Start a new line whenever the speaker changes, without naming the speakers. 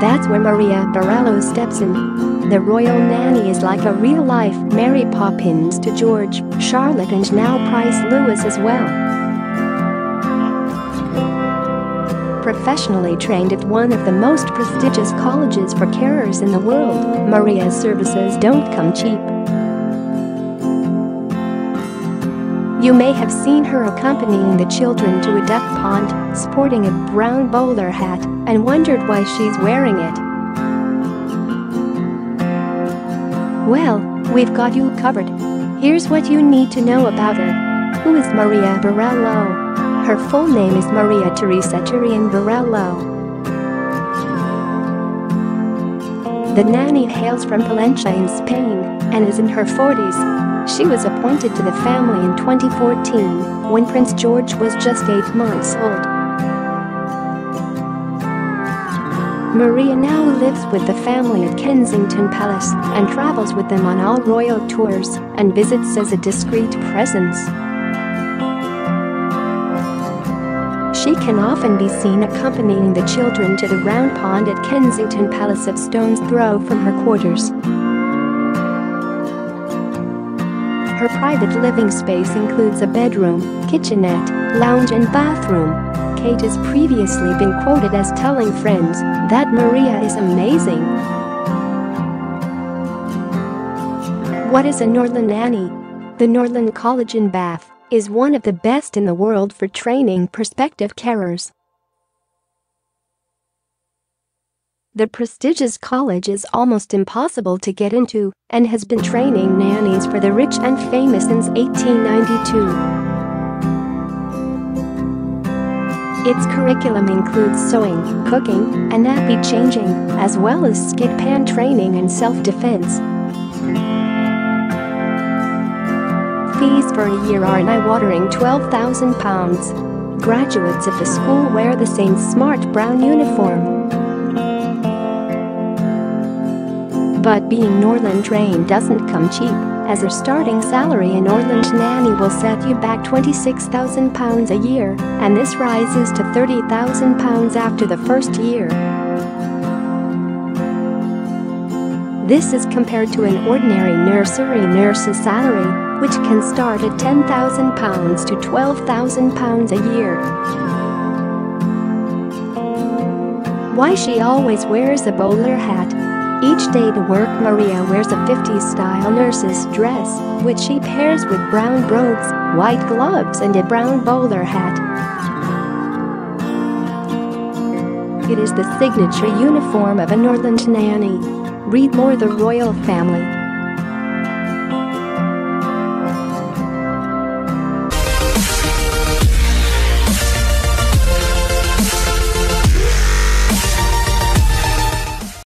That's where Maria Borrallo steps in. The royal nanny is like a real-life Mary Poppins to George, Charlotte and now Price Louis as well. Professionally trained at one of the most prestigious colleges for carers in the world, Maria's services don't come cheap. You may have seen her accompanying the children to a duck pond, sporting a brown bowler hat, and wondered why she's wearing it. Well, we've got you covered. Here's what you need to know about her. Who is Maria Borrallo? Her full name is Maria Teresa Turrion Borrallo. The nanny hails from Palencia in Spain and is in her 40s. She was appointed to the family in 2014 when Prince George was just 8 months old. Maria now lives with the family at Kensington Palace and travels with them on all royal tours and visits as a discreet presence. She can often be seen accompanying the children to the round pond at Kensington Palace of stone's throw from her quarters. Her private living space includes a bedroom, kitchenette, lounge and bathroom. Kate has previously been quoted as telling friends that Maria is amazing. What is a Norland nanny? The Norland College in Bath is one of the best in the world for training prospective carers. The prestigious college is almost impossible to get into and has been training nannies for the rich and famous since 1892. Its curriculum includes sewing, cooking, and nappy changing, as well as skid pan training and self-defense. Fees for a year are an eye-watering £12,000. Graduates of the school wear the same smart brown uniform. But being Norland trained doesn't come cheap, as a starting salary in Norland nanny will set you back £26,000 a year, and this rises to £30,000 after the first year. This is compared to an ordinary nursery nurse's salary, which can start at £10,000 to £12,000 a year. Why she always wears a bowler hat each day to work Maria wears a 50s-style nurse's dress, which she pairs with brown brogues, white gloves and a brown bowler hat. It is the signature uniform of a Norland nanny. Read more The Royal Family